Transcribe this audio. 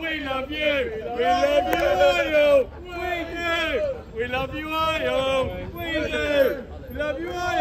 we love you. We love you, yo. We do. We love you, yo. We do. Love you, yo.